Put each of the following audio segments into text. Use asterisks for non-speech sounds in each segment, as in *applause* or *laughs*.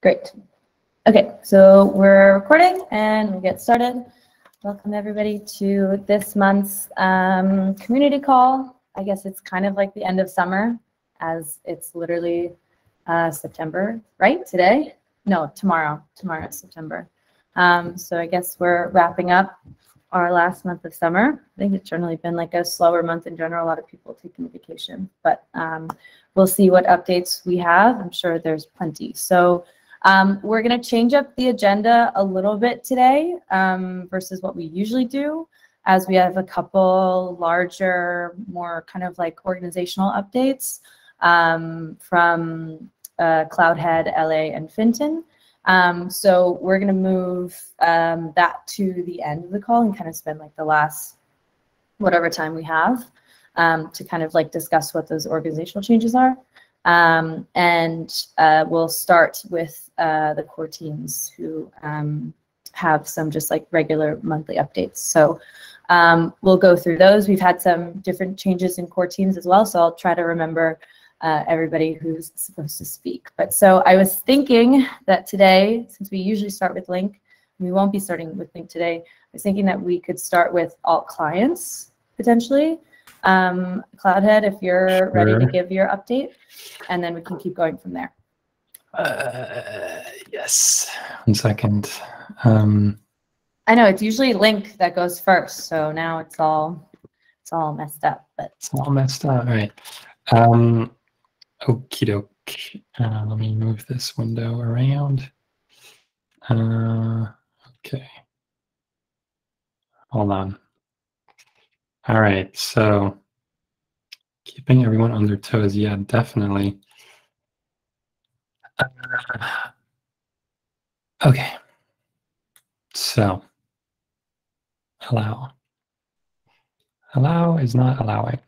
Great. Okay, so we're recording and we'll get started. Welcome everybody to this month's um, community call. I guess it's kind of like the end of summer as it's literally uh, September, right? Today? No, tomorrow. Tomorrow is September. Um, so I guess we're wrapping up our last month of summer. I think it's generally been like a slower month in general. A lot of people taking vacation, but um, we'll see what updates we have. I'm sure there's plenty. So um, we're going to change up the agenda a little bit today um, versus what we usually do, as we have a couple larger, more kind of like organizational updates um, from uh, Cloudhead, LA, and Fintan. Um, so we're going to move um, that to the end of the call and kind of spend like the last whatever time we have um, to kind of like discuss what those organizational changes are. Um, and uh, we'll start with uh, the core teams who um, have some just like regular monthly updates. So um, we'll go through those. We've had some different changes in core teams as well. So I'll try to remember uh, everybody who's supposed to speak. But so I was thinking that today, since we usually start with Link, we won't be starting with Link today. I was thinking that we could start with alt clients potentially. Um, Cloudhead, if you're sure. ready to give your update, and then we can keep going from there. Uh, yes. One second. Um, I know it's usually Link that goes first, so now it's all it's all messed up. But it's all messed up, right? Um, Okie doke. Uh, let me move this window around. Uh, okay. Hold on. All right, so keeping everyone on their toes. Yeah, definitely. Uh, okay. So, allow. Allow is not allowing.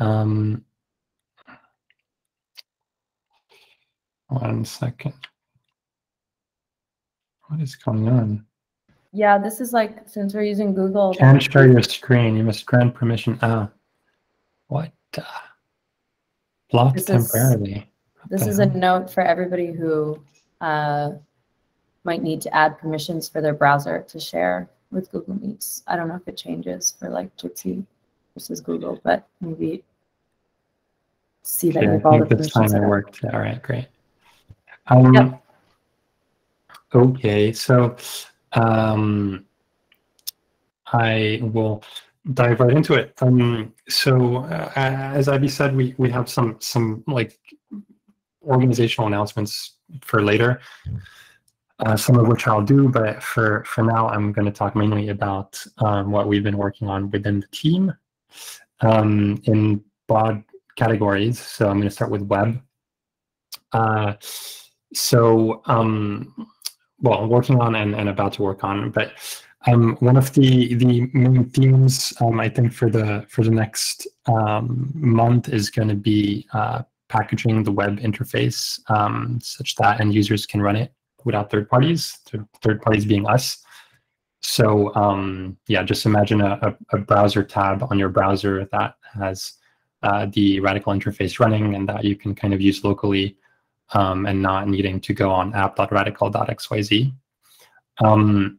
Um, One second. What is going on? Yeah, this is like, since we're using Google. Can't share your screen. You must grant permission. Ah, what? Uh, blocked this temporarily. Is, this is hell? a note for everybody who uh, might need to add permissions for their browser to share with Google Meets. I don't know if it changes for like Jitsi versus Google, but maybe see that okay, you have all the permissions. This time it worked. All right, great. Um, yep. Okay, so um, I will dive right into it. Um, so uh, as Ivy said, we we have some some like organizational announcements for later. Uh, some of which I'll do, but for for now, I'm going to talk mainly about um, what we've been working on within the team um, in broad categories. So I'm going to start with web. Uh, so um, well i'm working on and, and about to work on but um, one of the the main themes um, i think for the for the next um, month is going to be uh, packaging the web interface um, such that end users can run it without third parties third parties being us. So um, yeah just imagine a, a, a, browser tab on your browser that has uh, the Radicle interface running and that you can kind of use locally um, and not needing to go on app.radicle.xyz. Um,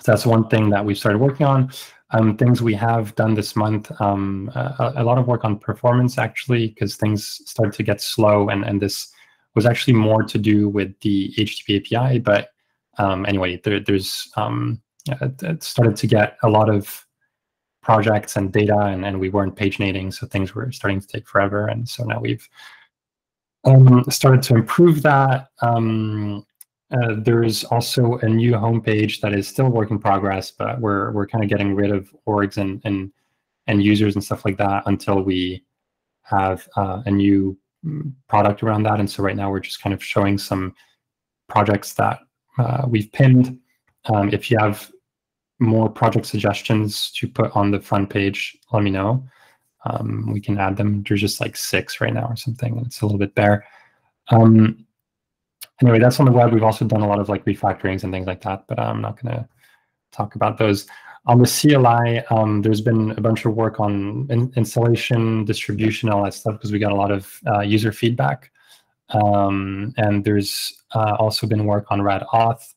so that's one thing that we've started working on. Um, things we have done this month, um, a, a, lot of work on performance actually, because things started to get slow, and, and this was actually more to do with the HTTP API. But um, anyway, there, there's um, it started to get a lot of projects and data, and, and we weren't paginating, so things were starting to take forever. And so now we've um, started to improve that. Um, uh, there's also a new homepage that is still work in progress, but we're we're kind of getting rid of orgs and and and users and stuff like that until we have uh, a new mm, product around that. And so right now we're just kind of showing some projects that uh, we've pinned. Um, if you have more project suggestions to put on the front page, let me know. Um, we can add them. There's just like six right now or something, and it's a little bit bare. Um, anyway, that's on the web. We've also done a lot of like refactorings and things like that, but I'm not going to talk about those. On the CLI, um, there's been a bunch of work on in installation, distribution, all that stuff, because we got a lot of uh, user feedback. Um, and there's uh, also been work on RadAuth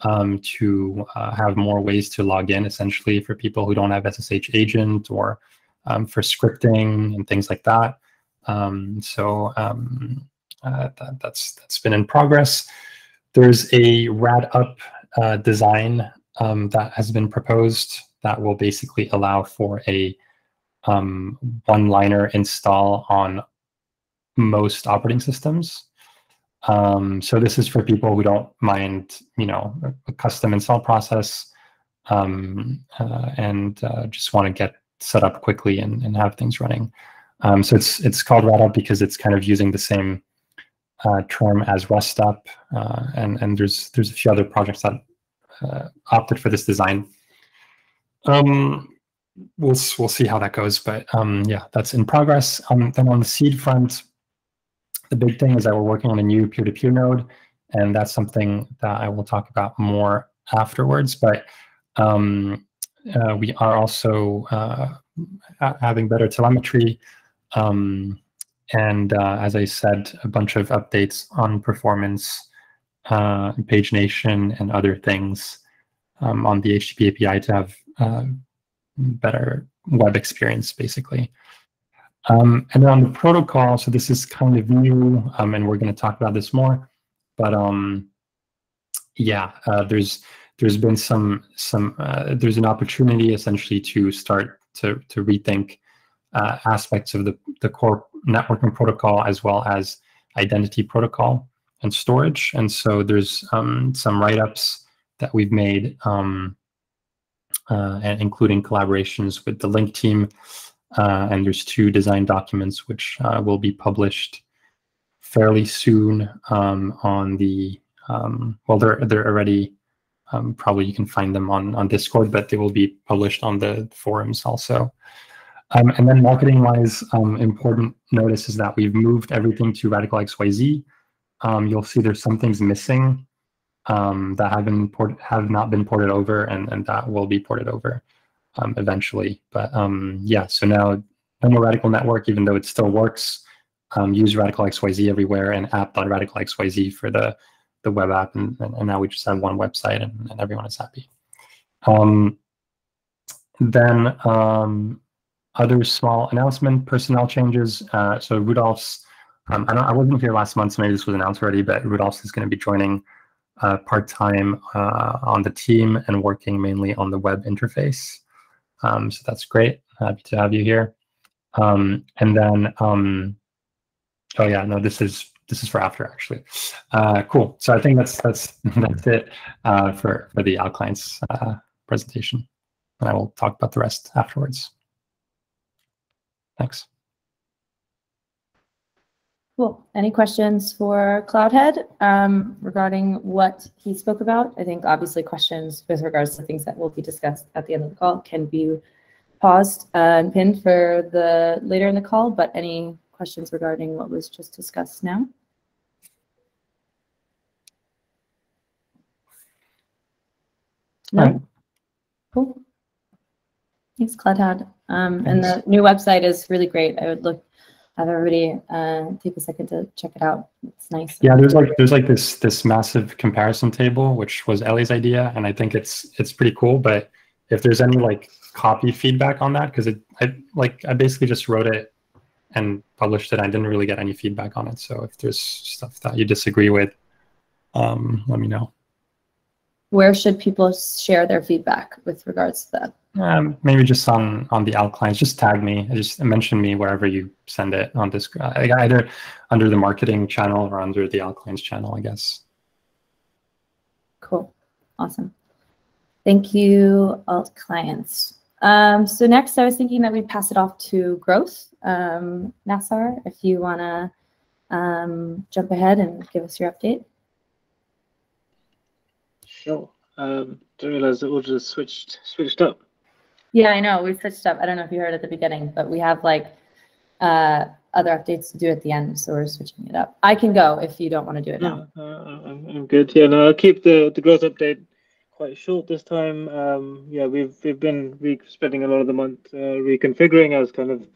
um, to uh, have more ways to log in, essentially, for people who don't have SSH agent or um, for scripting and things like that. Um, so um, uh, that, that's that's been in progress. There's a RadUp uh, design um, that has been proposed that will basically allow for a one-liner install on most operating systems. Um, so this is for people who don't mind, you know, a custom install process um, uh, and uh, just want to get set up quickly and, and have things running. Um, so it's it's called RadUp because it's kind of using the same uh, term as RustUp, uh, and and there's there's a few other projects that uh, opted for this design. Um, we'll we'll see how that goes, but um, yeah, that's in progress. Um, then on the seed front, the big thing is that we're working on a new peer-to-peer node, and that's something that I will talk about more afterwards. But um, uh, we are also uh, having better telemetry. Um, and uh, as I said, a bunch of updates on performance, uh, pagination, and other things um, on the HTTP API to have uh, better web experience, basically. Um, and then on the protocol, so this is kind of new, um, and we're going to talk about this more. But um, yeah, uh, there's there's been some some uh, there's an opportunity essentially to start to to rethink uh, aspects of the the core networking protocol as well as identity protocol and storage. And so there's um, some write ups that we've made, um, uh, and including collaborations with the Link team uh, and there's two design documents which uh, will be published fairly soon um, on the um, well they're they're already um, probably you can find them on on discord but they will be published on the forums also um, and then marketing wise um, important notice is that we've moved everything to Radicle xyz um, you'll see there's some things missing that have been port- have not been ported over and and that will be ported over um, eventually. But um, yeah, so now no more Radicle Network, even though it still works. Um, use Radicle XYZ everywhere and app.radiclexyz for the the web app, and, and, now we just have one website, and, and everyone is happy. Um, then um, other small announcement, personnel changes. Uh, so Rudolph's, um, I, I wasn't here last month, so maybe this was announced already, but Rudolph's is going to be joining uh, part-time uh, on the team and working mainly on the web interface. Um, so that's great. Happy to have you here. Um, and then, um, oh yeah, no, this is this is for after actually. Uh, cool. So I think that's that's *laughs* that's it uh, for for the Alt-clients uh, presentation, and I will talk about the rest afterwards. Thanks. Cool. Any questions for Cloudhead um, regarding what he spoke about? I think obviously questions with regards to things that will be discussed at the end of the call can be paused and pinned for the later in the call, but any questions regarding what was just discussed now? No? Right. Cool. Thanks, Cloudhead. Um, and the new website is really great. I would look have everybody uh, take a second to check it out. It's nice. Yeah, there's like there's like this this massive comparison table, which was Ellie's idea, and I think it's it's pretty cool. But if there's any like copy feedback on that, because it I like I basically just wrote it and published it. I didn't really get any feedback on it. So if there's stuff that you disagree with, um, let me know. Where should people share their feedback with regards to that? Um, maybe just on on the clients. Just tag me. Just mention me wherever you send it on this. Either under the marketing channel or under the clients channel, I guess. Cool. Awesome. Thank you, alt clients. Um, so next, I was thinking that we'd pass it off to growth. Um, Nassar, if you want to um, jump ahead and give us your update. Sure. Um, didn't realize it all just switched switched up. Yeah, I know. We switched up. I don't know if you heard at the beginning, but we have like uh, other updates to do at the end, so we're switching it up. I can go if you don't want to do it now. No, uh, I'm, I'm good. Yeah, no, I'll keep the, the growth update quite short this time. Um, yeah, we've we've been re- spending a lot of the month uh, reconfiguring as kind of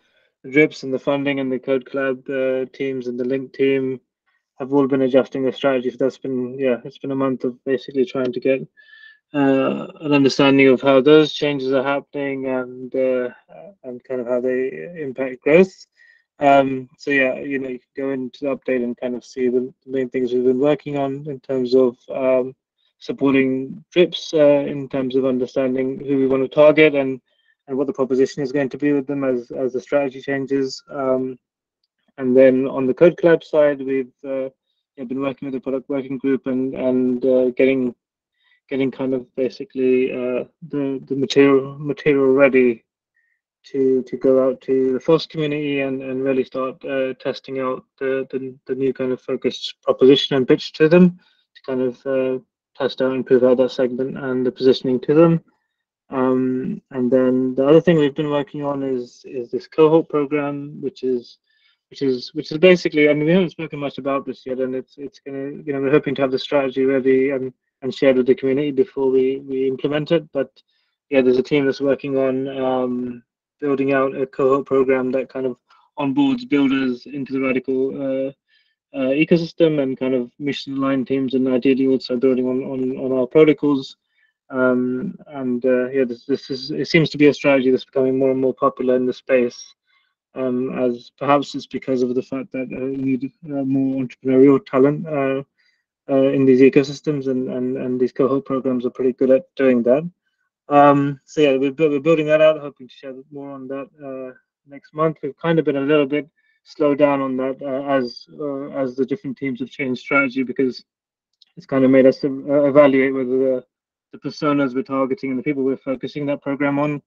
drips and the funding and the Code Collab uh, teams and the link team have all been adjusting their strategy. So that's been yeah, it's been a month of basically trying to get uh, an understanding of how those changes are happening and uh, and kind of how they impact growth. Um, so yeah, you know, you can go into the update and kind of see the main things we've been working on in terms of um, supporting Drips, uh, in terms of understanding who we want to target and and what the proposition is going to be with them as as the strategy changes. Um, and then on the Code Collab side, we've uh, been working with the product working group and and uh, getting getting kind of basically uh, the the material material ready to to go out to the force community and, and really start uh, testing out the, the, the new kind of focused proposition and pitch to them to kind of uh, test out and prove out that segment and the positioning to them. Um, and then the other thing we've been working on is is this cohort program, which is which is which is basically I mean we haven't spoken much about this yet, and it's it's gonna you know we're hoping to have the strategy ready and and shared with the community before we we implement it. But yeah, there's a team that's working on um, building out a cohort program that kind of onboards builders into the Radicle uh, uh, ecosystem and kind of mission aligned teams, and ideally also building on on, on our protocols. Um, and uh, yeah, this, this is it seems to be a strategy that's becoming more and more popular in the space. Um, as perhaps it's because of the fact that uh, you need uh, more entrepreneurial talent uh, uh, in these ecosystems, and, and and these cohort programs are pretty good at doing that. Um, so yeah, we're, we're building that out, hoping to share more on that uh, next month. We've kind of been a little bit slowed down on that uh, as as the different teams have changed strategy because it's kind of made us evaluate whether the, the personas we're targeting and the people we're focusing that program on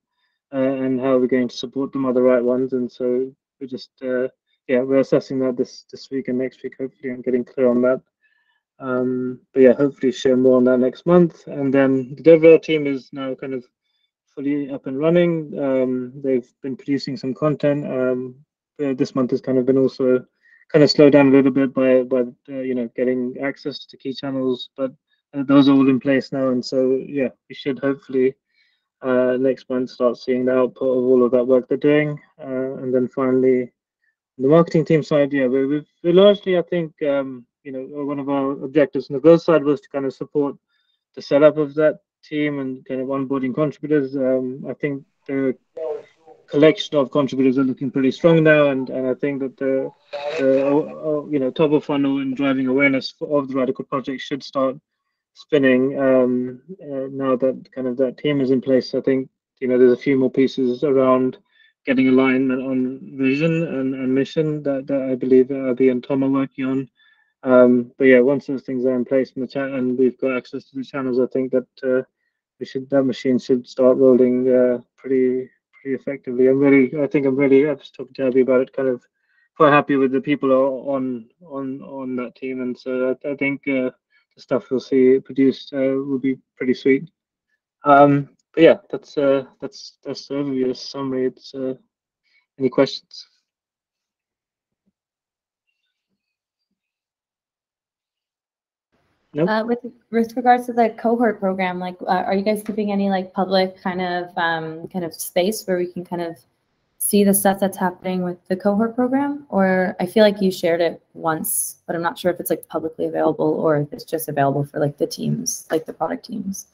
and how we're going to support them are the right ones. And so we're just uh, yeah, we're assessing that this this week and next week hopefully and getting clear on that. Um, but yeah, hopefully share more on that next month. And then the DevRel team is now kind of fully up and running. Um, they've been producing some content. Um, this month has kind of been also kind of slowed down a little bit by by uh, you know getting access to key channels, but uh, those are all in place now. And so yeah, we should hopefully uh, next month start seeing the output of all of that work they're doing. Uh, and then finally, the marketing team side, yeah, we, we've we largely I think. Um, you know, one of our objectives on the growth side was to kind of support the setup of that team and kind of onboarding contributors. Um, I think the collection of contributors are looking pretty strong now, and, and I think that the, the uh, you know top of funnel and driving awareness of the Radicle project should start spinning um, uh, now that kind of that team is in place. I think you know there's a few more pieces around getting alignment on vision and, and mission that, that I believe Abby and Tom are working on. Um, but yeah, once those things are in place in the chat and we've got access to the channels, I think that uh, we should that machine should start rolling uh, pretty pretty effectively. I'm really, I think I'm really. I was talking to Abby about it. Kind of quite happy with the people on on on that team, and so I, I think uh, stuff we'll see produced uh, will be pretty sweet. Um, but yeah, that's uh, that's that's the overview, the summary. It's uh, any questions? Nope. Uh, with with regards to the cohort program, like, uh, are you guys keeping any like public kind of um, kind of space where we can kind of see the stuff that's happening with the cohort program? Or I feel like you shared it once, but I'm not sure if it's like publicly available or if it's just available for like the teams, like the product teams.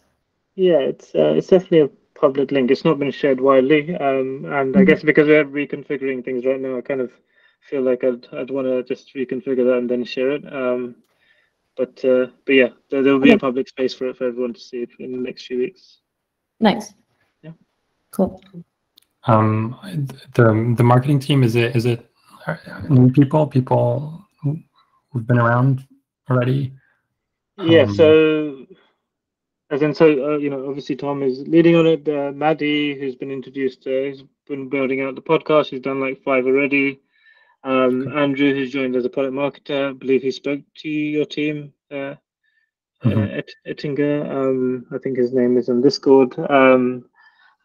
Yeah, it's uh, it's definitely a public link. It's not been shared widely, um, and mm -hmm. I guess because we're reconfiguring things right now, I kind of feel like I'd I'd want to just reconfigure that and then share it. Um, but uh, but yeah, there, there will be okay. a public space for it for everyone to see in the next few weeks. Nice. Yeah. Cool. Um, the the marketing team is it is it new people people who've been around already? Yeah. Um, so. As in, so uh, you know, obviously Tom is leading on it. Uh, Maddie, who's been introduced, uh, he's been building out the podcast. He's done like five already. Um, Andrew, who's joined as a product marketer, I believe he spoke to your team, uh, mm-hmm. uh, Ettinger. Um, I think his name is on Discord. Um,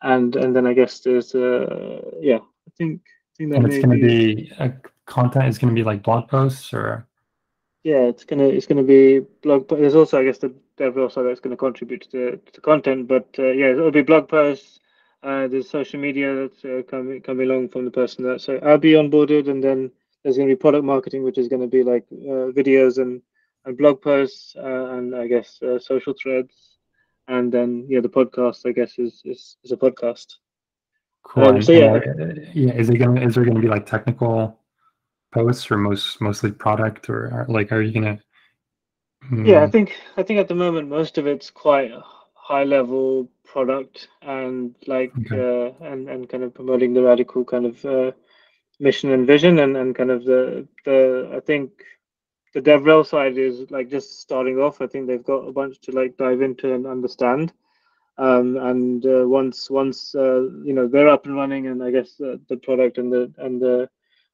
and and then I guess there's uh, yeah, I think I think that and it's going to be a content is going to be like blog posts or yeah, it's gonna it's gonna be blog. There's also I guess the dev also that's going to contribute to the, to the content, but uh, yeah, it'll be blog posts uh, there's social media that's uh, coming coming along from the person that so Abby onboarded, and then there's going to be product marketing, which is going to be like uh, videos and and blog posts uh, and I guess uh, social threads, and then yeah, the podcast I guess is is, is a podcast. Cool. Um, so yeah. Yeah. Is it gonna? Is there gonna be like technical posts or most mostly product or, or like are you gonna? Yeah, I Hmm, think I think at the moment most of it's quite high level product and like Okay. uh, and and kind of promoting the Radicle kind of uh, mission and vision and and kind of the the I think the DevRel side is like just starting off. I think they've got a bunch to like dive into and understand. Um, and uh, once once uh, you know they're up and running, and I guess the, the product and the and the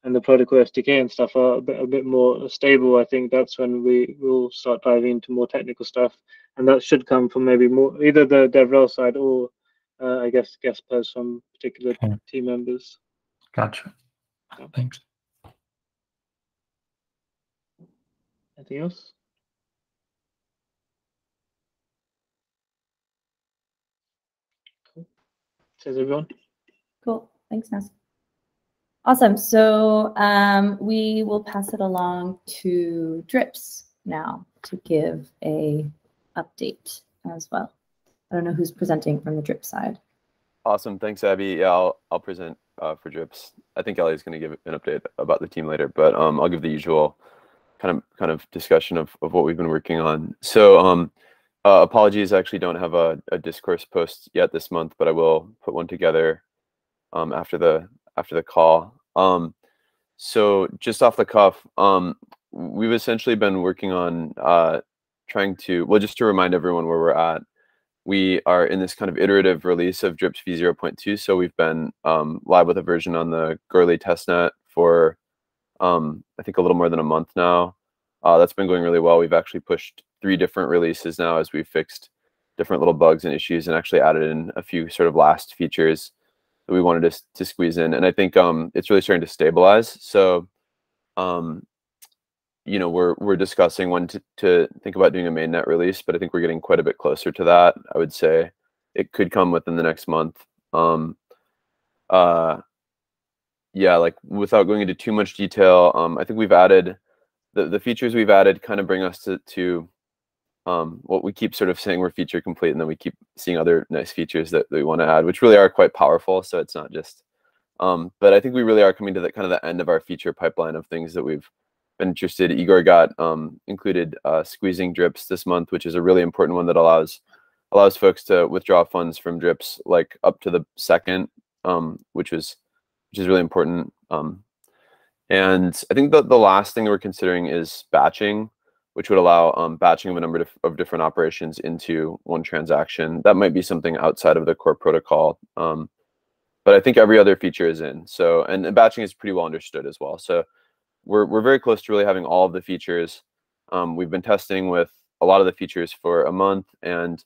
and the protocol SDK and stuff are a bit, a bit more stable. I think that's when we will start diving into more technical stuff, and that should come from maybe more either the DevRel side or uh, I guess guest posts from particular Okay. team members. Gotcha. Yeah. Thanks. Anything else? Cool. Says everyone. Cool. Thanks, Nas. Awesome. So um, we will pass it along to Drips now to give a update as well. I don't know who's presenting from the Drip side. Awesome. Thanks, Abby. Yeah, I'll I'll present uh, for Drips. I think Ellie's going to give an update about the team later, but um, I'll give the usual kind of kind of discussion of, of what we've been working on. So um, uh, apologies, I actually don't have a, a discourse post yet this month, but I will put one together um, after the after the call. Um, so just off the cuff, um, we've essentially been working on uh, trying to well, just to remind everyone where we're at we are in this kind of iterative release of Drips v0.2. So we've been um, live with a version on the Goerli testnet for um, I think a little more than a month now. Uh, that's been going really well. We've actually pushed three different releases now as we've fixed different little bugs and issues and actually added in a few sort of last features that we wanted to, to squeeze in. And I think um, it's really starting to stabilize. So um, you know we're we're discussing when to, to think about doing a mainnet release but i think we're getting quite a bit closer to that i would say it could come within the next month um uh yeah like without going into too much detail um i think we've added the, the features we've added kind of bring us to to um what we keep sort of saying we're feature complete and then we keep seeing other nice features that, that we want to add which really are quite powerful so it's not just um but i think we really are coming to the kind of the end of our feature pipeline of things that we've been interested. Igor got um, included uh, squeezing drips this month, which is a really important one that allows allows folks to withdraw funds from drips like up to the second, um, which is which is really important. Um, and I think the the last thing we're considering is batching, which would allow um, batching of a number of, of different operations into one transaction. That might be something outside of the core protocol. Um, but I think every other feature is in. So and, and batching is pretty well understood as well. So we're, we're very close to really having all of the features. Um, we've been testing with a lot of the features for a month, and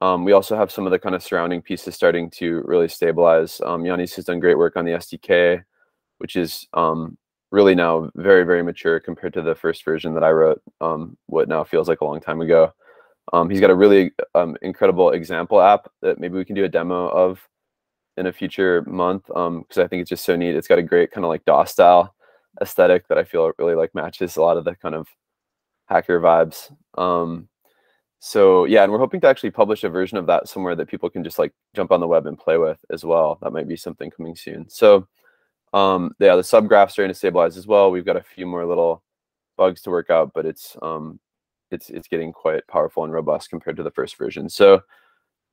um, we also have some of the kind of surrounding pieces starting to really stabilize. Um, Yanis has done great work on the SDK, which is um, really now very, very mature compared to the first version that I wrote, um, what now feels like a long time ago. Um, he's got a really um, incredible example app that maybe we can do a demo of in a future month because I think it's just so neat. It's got a great kind of like DOS style aesthetic that I feel really like matches a lot of the kind of hacker vibes. Um, so yeah, and we're hoping to actually publish a version of that somewhere that people can just like jump on the web and play with as well. That might be something coming soon. So um, yeah, the subgraphs are starting to stabilize as well. We've got a few more little bugs to work out, but it's um, it's it's getting quite powerful and robust compared to the first version. So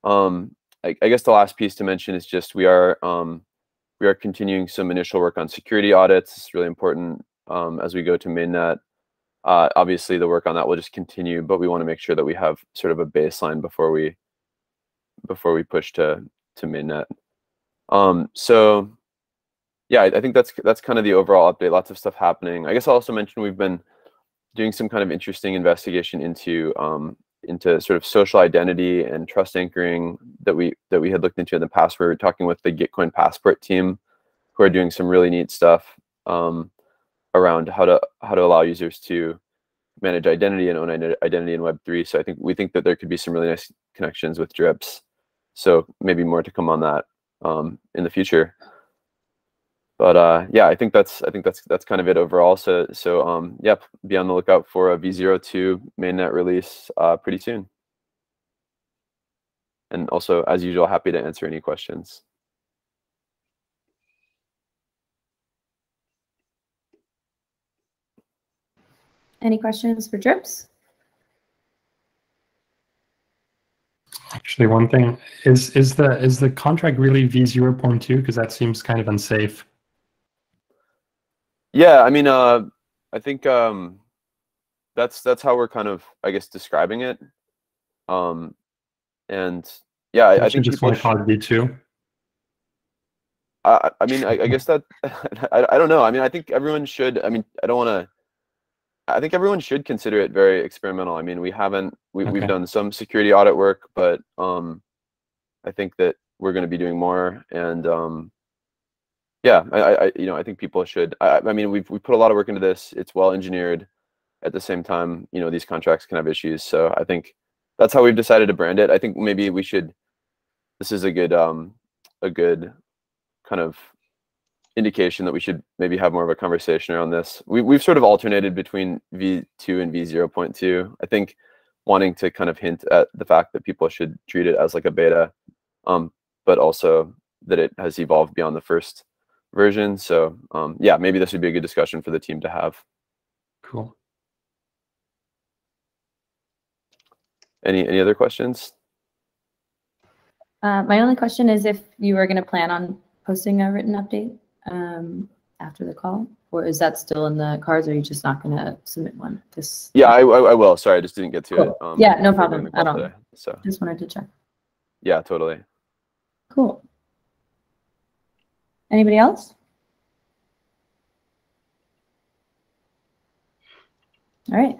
um, I, I guess the last piece to mention is just we are um, we are continuing some initial work on security audits. It's really important um, as we go to mainnet. Uh, obviously, the work on that will just continue, but we want to make sure that we have sort of a baseline before we before we push to to mainnet. Um, so, yeah, I, I think that's that's kind of the overall update. Lots of stuff happening. I guess I'll also mention we've been doing some kind of interesting investigation into um, into sort of social identity and trust anchoring that we that we had looked into in the past. We were talking with the Gitcoin Passport team, who are doing some really neat stuff um, around how to how to allow users to manage identity and own identity in Web three. So I think we think that there could be some really nice connections with Drips. So maybe more to come on that um, in the future. but uh, yeah, I think that's I think that's that's kind of it overall. So so um, yep, be on the lookout for a V02 mainnet release uh, pretty soon. And also, as usual, happy to answer any questions. Any questions for Drips? Actually, one thing is is the is the contract really v zero point two? Because that seems kind of unsafe. Yeah, I mean, uh, I think um, that's that's how we're kind of, I guess, describing it. Um, and yeah, I, I think just people want to call it v two. I, I mean, I, I guess that *laughs* I, I don't know. I mean, I think everyone should. I mean, I don't want to. I think everyone should consider it very experimental. I mean, we haven't we, Okay. we've done some security audit work, but um, I think that we're going to be doing more. And um, yeah, I, I I- you know I think people should. I, I mean, we've we put a lot of work into this. It's well engineered. At the same time, you know, these contracts can have issues. So I think that's how we've decided to brand it. I think maybe we should. This is a good um a good kind of indication that we should maybe have more of a conversation around this. We, we've sort of alternated between V2 and V0.2. I think wanting to kind of hint at the fact that people should treat it as like a beta, um, but also that it has evolved beyond the first version. So um, yeah, maybe this would be a good discussion for the team to have. Cool. Any any other questions? Uh, my only question is if you were going to plan on posting a written update um, after the call, or is that still in the cards? Or are you just not going to submit one? This Yeah, I, I, I will. Sorry, I just didn't get to it. Cool. Yeah, no problem at all. today. So just wanted to check. yeah, totally. Cool. Anybody else? All right.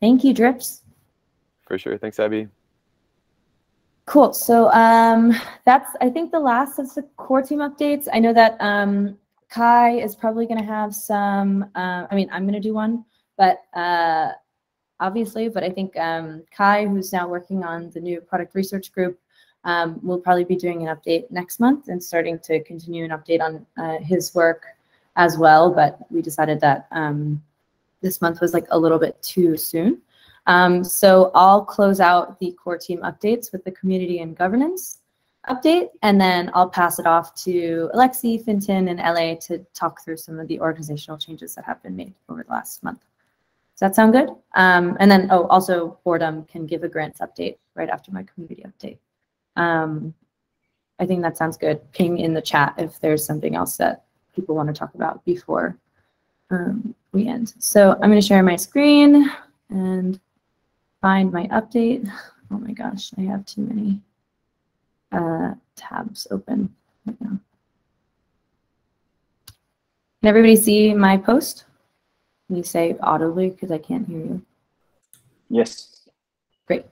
Thank you, Drips. For sure. Thanks, Abby. Cool. So um, that's, I think, the last of the core team updates. I know that um, Kai is probably going to have some, uh, I mean, I'm going to do one, but uh, obviously, but I think um, Kai, who's now working on the new product research group, um, will probably be doing an update next month and starting to continue an update on uh, his work as well. But we decided that um, this month was like a little bit too soon. Um, so I'll close out the core team updates with the community and governance update, and then I'll pass it off to Alexi, Fintan, and LA to talk through some of the organizational changes that have been made over the last month. Does that sound good? Um, and then, oh, also Boredom can give a grants update right after my community update. Um, I think that sounds good. Ping in the chat if there's something else that people want to talk about before um, we end. So I'm going to share my screen and find my update. *sighs* Oh my gosh, I have too many uh, tabs open right now. Can everybody see my post? Can you say audibly because I can't hear you? Yes. Great.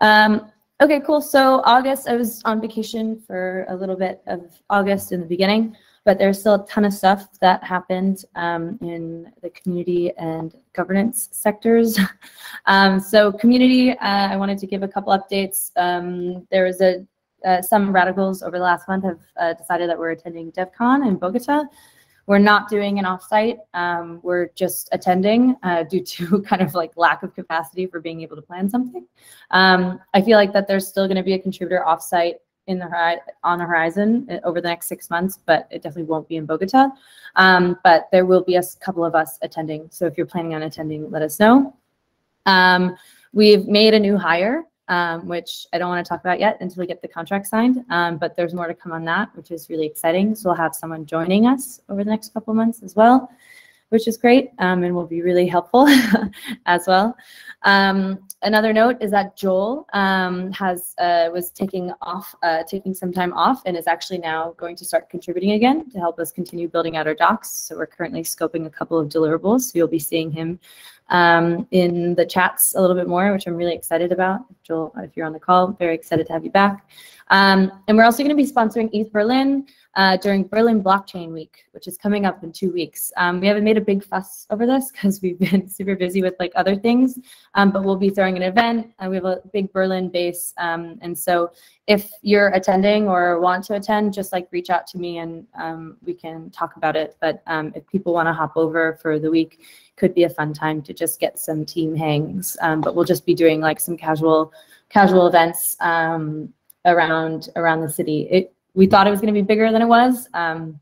Um, okay, cool. So August, I was on vacation for a little bit of August in the beginning, but there's still a ton of stuff that happened um, in the community and governance sectors. *laughs* um, so community, uh, I wanted to give a couple updates. Um, there was a uh, some radicals over the last month have uh, decided that we're attending DevCon in Bogota. We're not doing an offsite. Um, we're just attending uh, *laughs* due to kind of like lack of capacity for being able to plan something. Um, I feel like that there's still going to be a contributor offsite in the on the horizon uh, over the next six months, but it definitely won't be in Bogota. Um, but there will be a couple of us attending. So if you're planning on attending, let us know. Um, we've made a new hire, um, which I don't want to talk about yet until we get the contract signed. Um, but there's more to come on that, which is really exciting. So we'll have someone joining us over the next couple months as well, which is great um, and will be really helpful *laughs* as well. Um, another note is that Joel um, has uh, was taking off, uh, taking some time off, and is actually now going to start contributing again to help us continue building out our docs. So we're currently scoping a couple of deliverables. So you'll be seeing him um, in the chats a little bit more, which I'm really excited about. Joel, if you're on the call, very excited to have you back. Um, and we're also going to be sponsoring ETH Berlin uh, during Berlin Blockchain Week, which is coming up in two weeks. Um, we haven't made a big fuss over this *laughs* because we've been *laughs* super busy with like other things, um, but we'll be throwing an event. Uh, we have a big Berlin base, um, and so if you're attending or want to attend, just like reach out to me and um, we can talk about it. But um, if people want to hop over for the week, could be a fun time to just get some team hangs. Um, but we'll just be doing like some casual casual events around around the city. It, we thought it was going to be bigger than it was, um,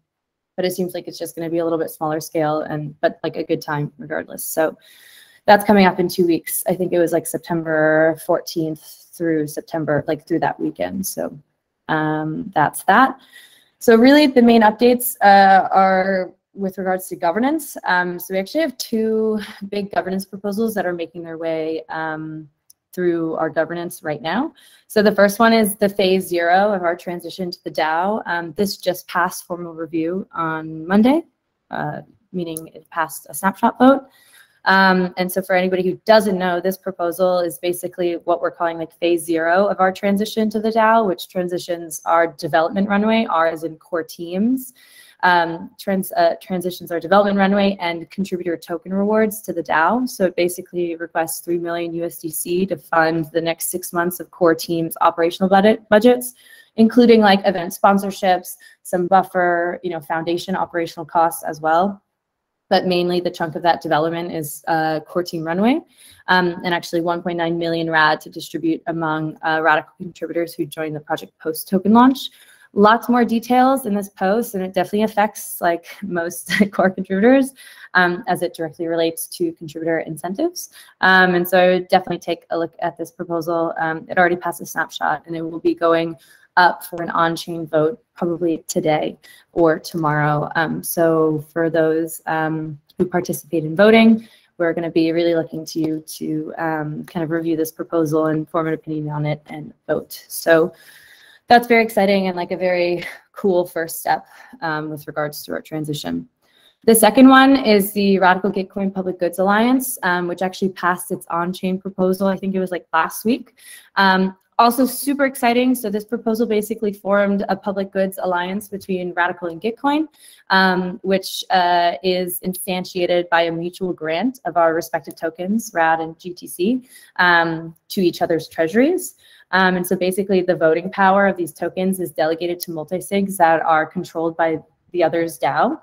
but it seems like it's just going to be a little bit smaller scale and but like a good time regardless. So that's coming up in two weeks. I think it was like September 14th through September, like through that weekend. So um, that's that. So really the main updates uh, are with regards to governance. Um, so we actually have two big governance proposals that are making their way um, through our governance right now. So the first one is the phase zero of our transition to the DAO. Um, this just passed formal review on Monday, uh, meaning it passed a snapshot vote. Um, and so for anybody who doesn't know, this proposal is basically what we're calling like phase zero of our transition to the DAO, which transitions our development runway, R as in core teams, um, trans, uh, transitions our development runway and contributor token rewards to the DAO. So it basically requests 3 million USDC to fund the next six months of core teams operational budget budgets, including like event sponsorships, some buffer, you know, foundation operational costs as well. But mainly the chunk of that development is uh, core team runway um, and actually 1.9 million RAD to distribute among uh, Radicle contributors who joined the project post token launch lots more details in this post and it definitely affects like *laughs* most *laughs* core contributors um, as it directly relates to contributor incentives. Um, and so I would definitely take a look at this proposal. Um, it already passed a snapshot and it will be going up for an on-chain vote probably today or tomorrow. Um, so for those um, who participate in voting, we're going to be really looking to you to um, kind of review this proposal and form an opinion on it and vote. So that's very exciting and like a very cool first step um, with regards to our transition. The second one is the Radicle Gitcoin Public Goods Alliance, um, which actually passed its on-chain proposal. I think it was like last week. Um, also super exciting. So this proposal basically formed a public goods alliance between Radicle and Gitcoin, um, which uh, is instantiated by a mutual grant of our respective tokens, RAD and GTC, um, to each other's treasuries. Um, and so basically the voting power of these tokens is delegated to multisigs that are controlled by the other's DAO.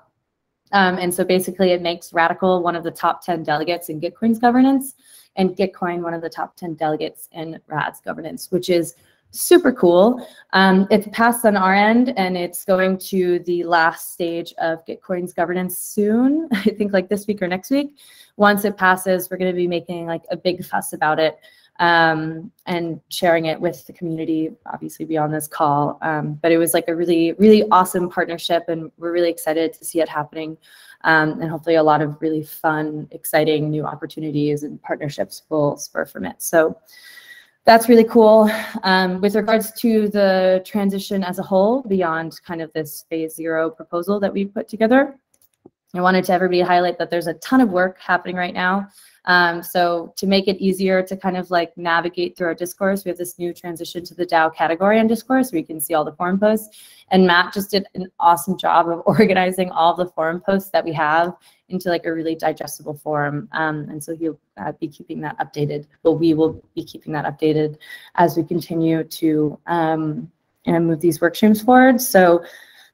Um, and so basically it makes Radicle one of the top 10 delegates in Gitcoin's governance and Gitcoin one of the top 10 delegates in RAD's governance, which is super cool. Um, it's passed on our end and it's going to the last stage of Gitcoin's governance soon, *laughs* I think like this week or next week. Once it passes, we're going to be making like a big fuss about it um, and sharing it with the community, obviously beyond this call. Um, but it was like a really, really awesome partnership, and we're really excited to see it happening. Um, and hopefully, a lot of really fun, exciting new opportunities and partnerships will spur from it. So that's really cool. Um, with regards to the transition as a whole, beyond kind of this phase zero proposal that we put together, I wanted to everybody highlight that there's a ton of work happening right now um, so to make it easier to kind of like navigate through our discourse, we have this new transition to the DAO category on discourse where you can see all the forum posts. And Matt just did an awesome job of *laughs* organizing all the forum posts that we have into like a really digestible form. Um, and so he'll uh, be keeping that updated. Well, we will be keeping that updated as we continue to um, and move these work streams forward. So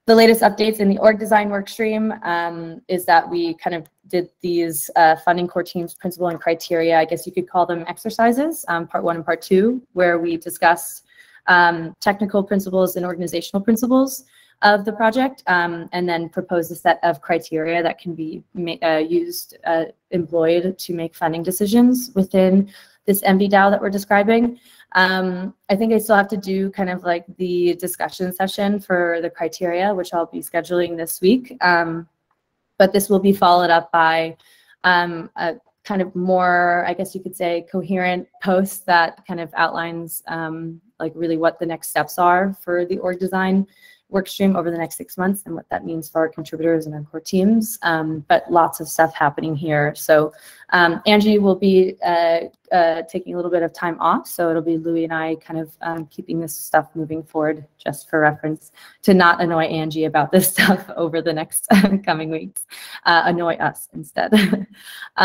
the latest updates in the org design workstream um, is that we kind of did these uh, funding core teams principle and criteria, I guess you could call them exercises, um, part one and part two, where we discussed um, technical principles and organizational principles of the project, um, and then propose a set of criteria that can be uh, used, uh, employed to make funding decisions within this MVDAO that we're describing. Um, I think I still have to do kind of like the discussion session for the criteria, which I'll be scheduling this week. Um, but this will be followed up by um, a kind of more, I guess you could say, coherent post that kind of outlines um, like really what the next steps are for the org design work stream over the next six months and what that means for our contributors and our core teams. Um, but lots of stuff happening here. So um, Angie will be uh, uh, taking a little bit of time off. So it'll be Louis and I kind of um, keeping this stuff moving forward just for reference to not annoy Angie about this *laughs* stuff over the next *laughs* coming weeks. Uh, annoy us instead. *laughs*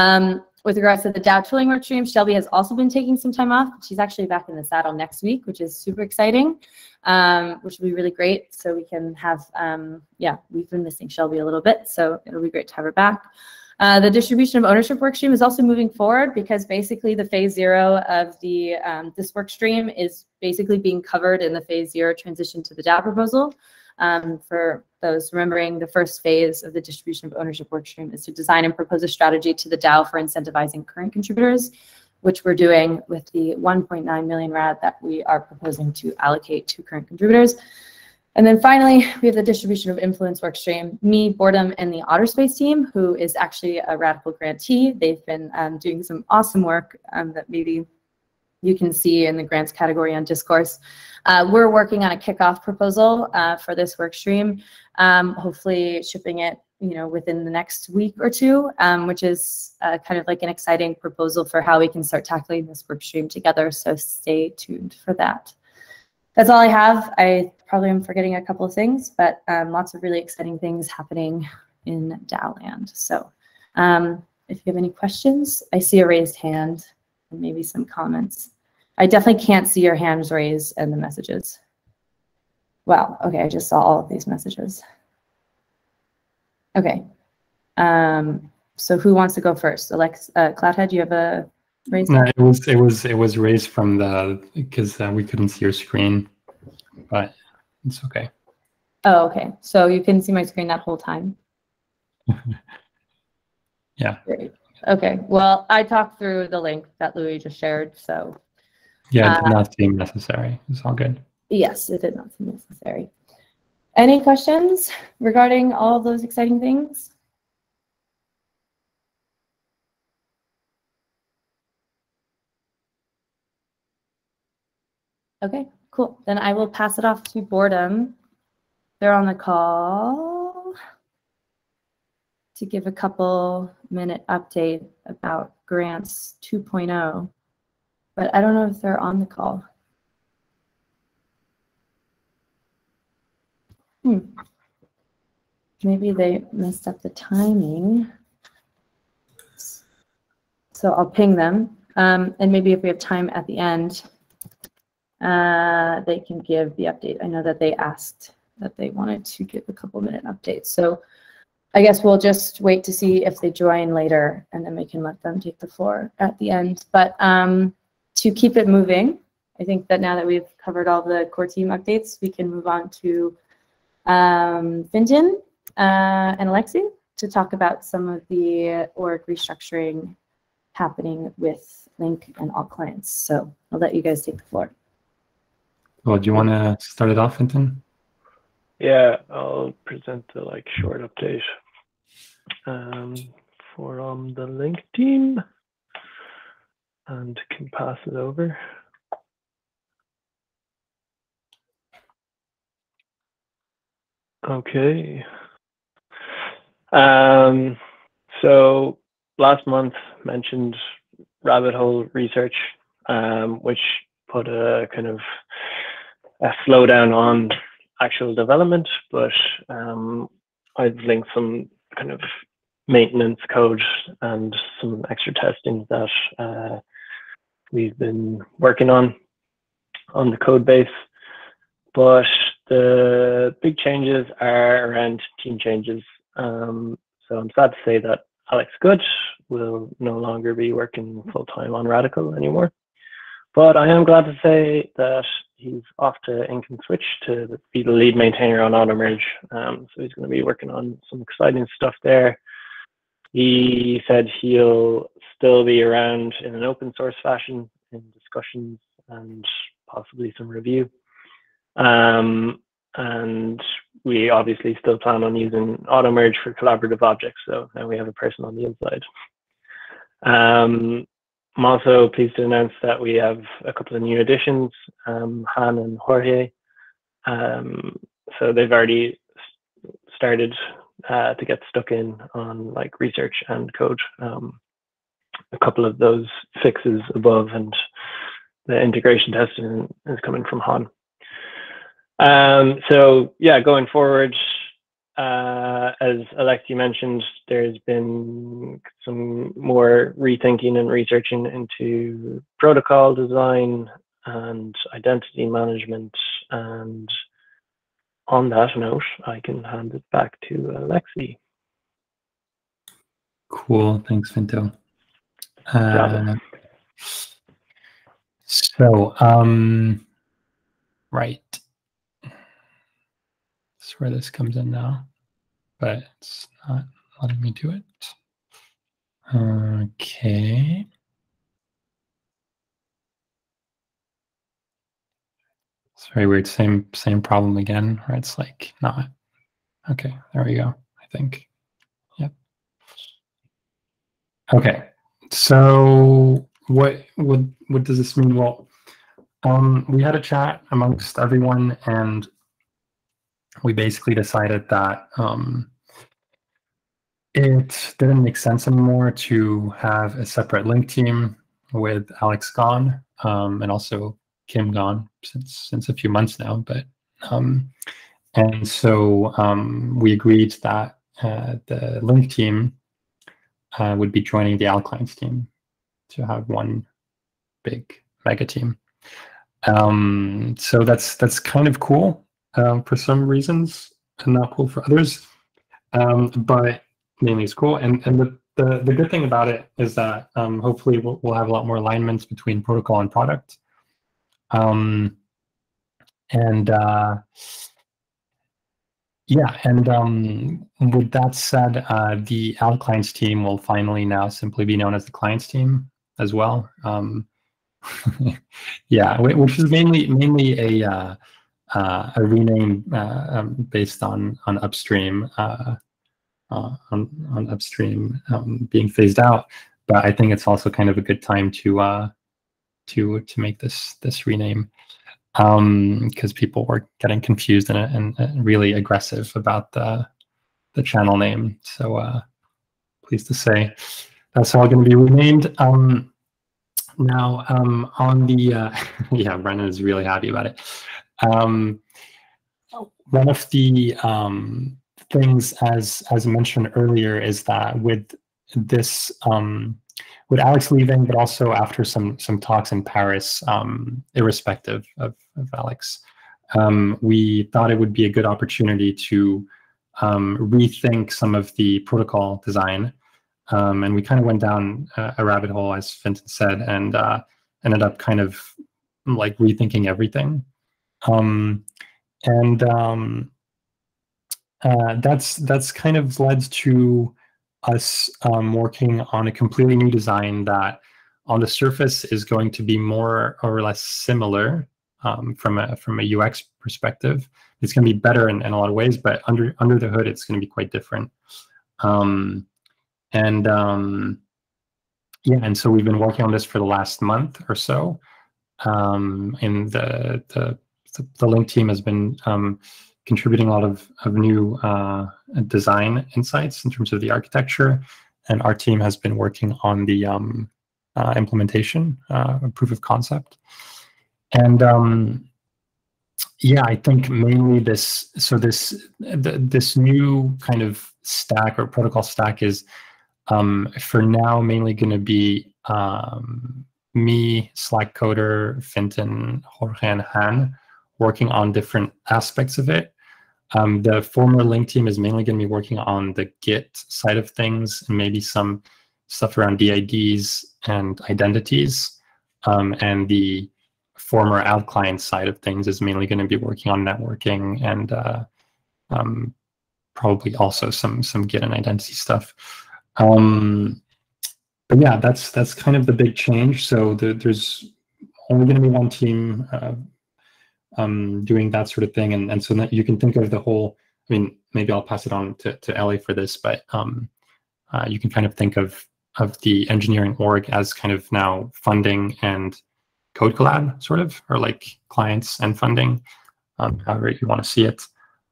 With regards to the DAO tooling work stream, Shelby has also been taking some time off. She's actually back in the saddle next week, which is super exciting, um, which will be really great. So we can have, um, yeah, we've been missing Shelby a little bit, so it'll be great to have her back. Uh, the distribution of ownership workstream is also moving forward because basically the phase zero of the um, this workstream is basically being covered in the phase zero transition to the DAO proposal. Um, for those remembering, the first phase of the distribution of ownership workstream is to design and propose a strategy to the DAO for incentivizing current contributors, which we're doing with the 1.9 million RAD that we are proposing to allocate to current contributors. And then finally, we have the distribution of influence workstream, me, Boredom, and the Otterspace team, who is actually a Radicle grantee. They've been um, doing some awesome work um, that maybe you can see in the grants category on discourse. Uh, we're working on a kickoff proposal uh, for this work stream, um, hopefully shipping it you know, within the next week or two, um, which is uh, kind of like an exciting proposal for how we can start tackling this work stream together. So stay tuned for that. That's all I have. I probably am forgetting a couple of things, but um, lots of really exciting things happening in DAO land. So um, if you have any questions, I see a raised hand and maybe some comments. I definitely can't see your hands raised and the messages. Wow, okay, I just saw all of these messages. Okay, um, so who wants to go first? Alex, uh, Cloudhead, you have a raise? No, it was it was it was raised from the because uh, we couldn't see your screen, but it's okay. Oh, okay, so you couldn't see my screen that whole time? *laughs* Yeah. Great. Okay, well, I talked through the link that Louis just shared, so Yeah, it Uh, did not seem necessary. It's all good. yes, it did not seem necessary. Any questions regarding all of those exciting things? Okay, cool. Then I will pass it off to Boredom. They're on the call to give a couple minute update about grants 2.0, but I don't know if they're on the call. Hmm. Maybe they messed up the timing. So I'll ping them. Um, and maybe if we have time at the end, uh, they can give the update. I know that they asked that they wanted to give a couple minute update. So I guess we'll just wait to see if they join later and then we can let them take the floor at the end. But um, to keep it moving, I think that now that we've covered all the core team updates, we can move on to um, Fintan uh, and Alexi to talk about some of the org restructuring happening with Link and Alt-clients. So I'll let you guys take the floor. Well, do you want to start it off, Fintan? Yeah, I'll present the like short update um, for um, the link team and can pass it over. Okay. Um, so last month mentioned rabbit hole research, um, which put a kind of a slowdown on actual development, but um, I've linked some kind of maintenance code and some extra testing that uh, we've been working on on the code base. But the big changes are around team changes. Um, so I'm sad to say that Alex Good will no longer be working full time on Radicle anymore. But I am glad to say that he's off to Ink and Switch to be the lead maintainer on Automerge. Um, so he's going to be working on some exciting stuff there. He said he'll still be around in an open source fashion in discussions and possibly some review. Um, and we obviously still plan on using Automerge for collaborative objects. So now we have a person on the inside. Um, I'm also pleased to announce that we have a couple of new additions, um, Han and Jorge. Um, so they've already started uh, to get stuck in on like research and code. Um, a couple of those fixes above and the integration testing is coming from Han. Um, so yeah, going forward, uh, as Alexi mentioned, there's been some more rethinking and researching into protocol design and identity management. And on that note, I can hand it back to Alexi. Cool. Thanks, Fintan. Uh, so, um, right. That's where this comes in now, but it's not letting me do it. Okay. It's very weird. Same same problem again, where it's like not. Okay, there we go. I think. Yep. Okay. So what what what does this mean? Well, um, we had a chat amongst everyone, and we basically decided that um, it didn't make sense anymore to have a separate link team with Alex gone um, and also Kim gone since since a few months now. But um, and so um, we agreed that uh, the link team uh, would be joining the Alt-clients team to have one big mega team. Um, so that's that's kind of cool um, for some reasons and not cool for others. Um, but mainly it's cool. And and the, the, the good thing about it is that um, hopefully we'll, we'll have a lot more alignments between protocol and product. Um, and uh, yeah, and um, with that said, uh, the clients team will finally now simply be known as the clients team as well. Um, *laughs* yeah, which is mainly mainly a uh, uh, a rename uh, um, based on on upstream uh, uh, on on upstream um, being phased out. But I think it's also kind of a good time to to to make this this rename because um, people were getting confused and, and, and, really aggressive about the the channel name. So uh, pleased to say that's all going to be renamed. Um, now um, on the uh, *laughs* yeah, Brennan is really happy about it. Um, one of the um, things, as as mentioned earlier, is that with this um, with Alex leaving, but also after some some talks in Paris, um, irrespective of, of Alex, um, we thought it would be a good opportunity to um, rethink some of the protocol design. Um, and we kind of went down a, a, rabbit hole, as Fintan said, and uh, ended up kind of like rethinking everything. Um, and um, uh, that's that's kind of led to us um, working on a completely new design that on the surface is going to be more or less similar um, from a from a UX perspective. It's going to be better in, in, a lot of ways, but under under the hood, it's going to be quite different. Um, and um, yeah, and so we've been working on this for the last month or so. Um, and the, the the, Link team has been um, contributing a lot of, of new uh, design insights in terms of the architecture. And our team has been working on the um, uh, implementation, uh, proof of concept. And um, yeah, I think mainly this, so this, the, this new kind of stack or protocol stack is um, for now mainly going to be um, me, Slack coder, Fintan, Jorge, and Han working on different aspects of it. Um, the former Link team is mainly going to be working on the Git side of things and maybe some stuff around DIDs and identities. Um, and the former Alt-client side of things is mainly going to be working on networking and uh, um, probably also some some Git and identity stuff. Um, but yeah, that's that's kind of the big change. So the, there's only going to be one team. Uh, um, doing that sort of thing. And, and so that you can think of the whole, I mean, maybe I'll pass it on to, to Ellie for this, but um, uh, you can kind of think of, of the engineering org as kind of now funding and code collab sort of, or like clients and funding, um, however you want to see it.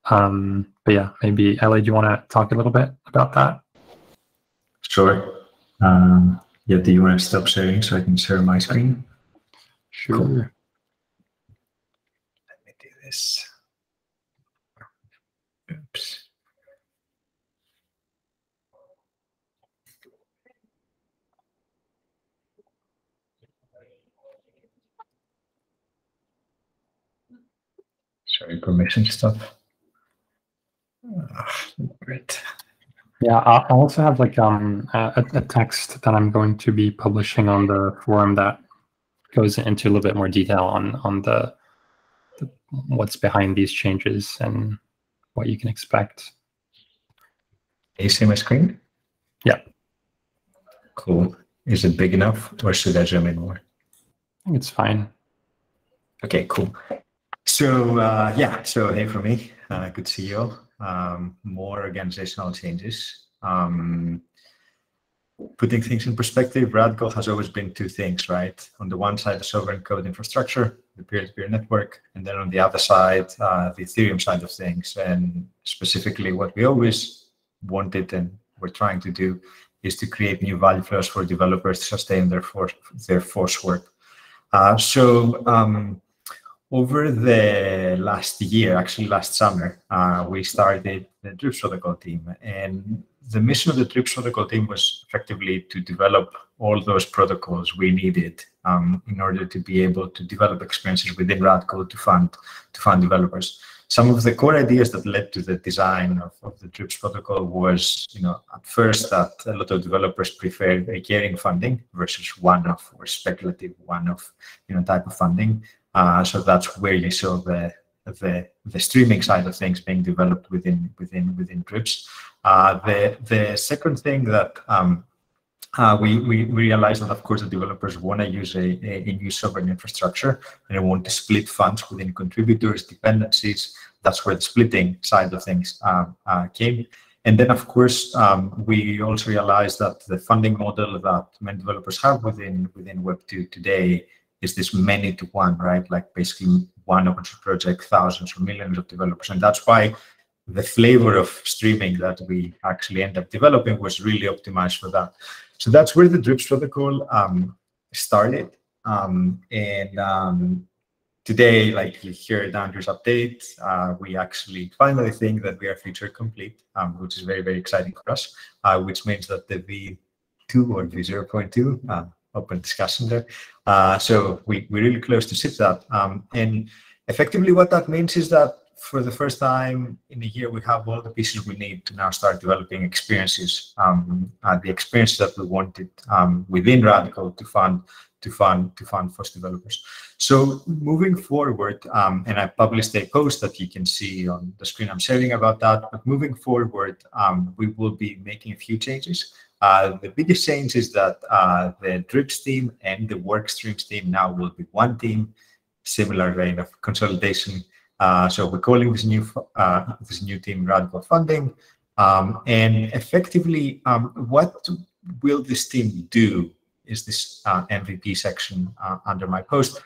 Um, but yeah, maybe Ellie, do you want to talk a little bit about that? Sure. Um, yeah, do you want to stop sharing so I can share my screen? Sure. Cool. This. Oops. Sorry, permission stuff. Ah, great. Yeah, I also have like um a, a text that I'm going to be publishing on the forum that goes into a little bit more detail on on the what's behind these changes and what you can expect. Can you see my screen? Yeah. Cool. Is it big enough or should I zoom in more? I think it's fine. Okay, cool. So uh, yeah, so hey for me, uh, good to see you all. Um, more organizational changes. Um, putting things in perspective, Radicle has always been two things, right? On the one side, the sovereign code infrastructure, the peer-to-peer network, and then on the other side, uh, the Ethereum side of things. And specifically, what we always wanted and we're trying to do is to create new value flows for developers to sustain their FOSS their force work. Uh, so um, over the last year, actually last summer, uh, we started the Drips protocol team, and the mission of the Drips protocol team was effectively to develop all those protocols we needed um, in order to be able to develop experiences within Radcode to fund to fund developers some of the core ideas that led to the design of, of the Drips protocol was, you know, at first that a lot of developers preferred recurring funding versus one-off or speculative one-off, you know, type of funding. Uh, so that's where you saw the the the streaming side of things being developed within within within Drips. Uh, the the second thing that um, uh, we, we, we realized that, of course, the developers want to use a, a, a, new sovereign infrastructure and they want to split funds within contributors, dependencies. That's where the splitting side of things um, uh, came. And then, of course, um, we also realized that the funding model that many developers have within within Web2 today is this many to one, right? Like basically one open source project, thousands or millions of developers. And that's why the flavor of streaming that we actually end up developing was really optimized for that. So that's where the Drips protocol um, started. Um, and um, today, like you hear Andrew's update, uh, we actually finally think that we are feature complete, um, which is very, very exciting for us, uh, which means that the V2 or V0.2, uh, open discussion there. Uh, so we, we're really close to sit that. Um, and effectively what that means is that for the first time in a year, we have all the pieces we need to now start developing experiences, um, uh, the experiences that we wanted um, within Radicle to fund to fund to fund first developers. So moving forward, um, and I published a post that you can see on the screen I'm sharing about that. But moving forward, um, we will be making a few changes. Uh, the biggest change is that uh, the drips team and the Workstreams team now will be one team, similar vein of consolidation uh, so we're calling this new uh, this new team Radicle Funding, um, and effectively, um, what will this team do? Is this uh, MVP section uh, under my post?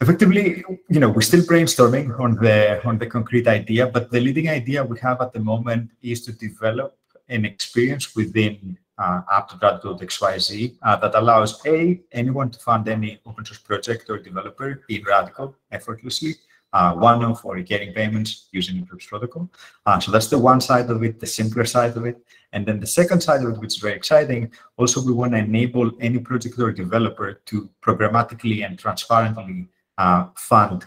Effectively, you know, we're still brainstorming on the on the concrete idea, but the leading idea we have at the moment is to develop an experience within uh, app.radicle.xyz uh, that allows a anyone to fund any open source project or developer in Radicle effortlessly uh, one-off or getting payments using the Drips protocol. Uh, so that's the one side of it, the simpler side of it. And then the second side of it, which is very exciting, also we want to enable any project or developer to programmatically and transparently uh, fund,